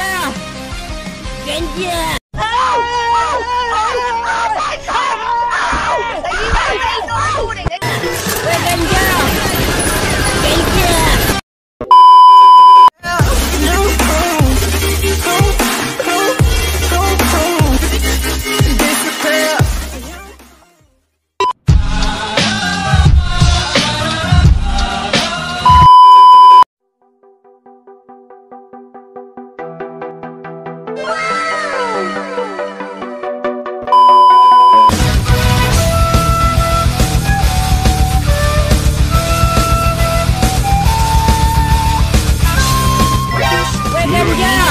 来啊人间 yeah.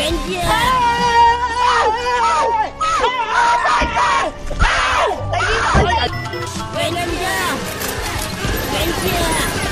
Genja! Where Genja! Genja!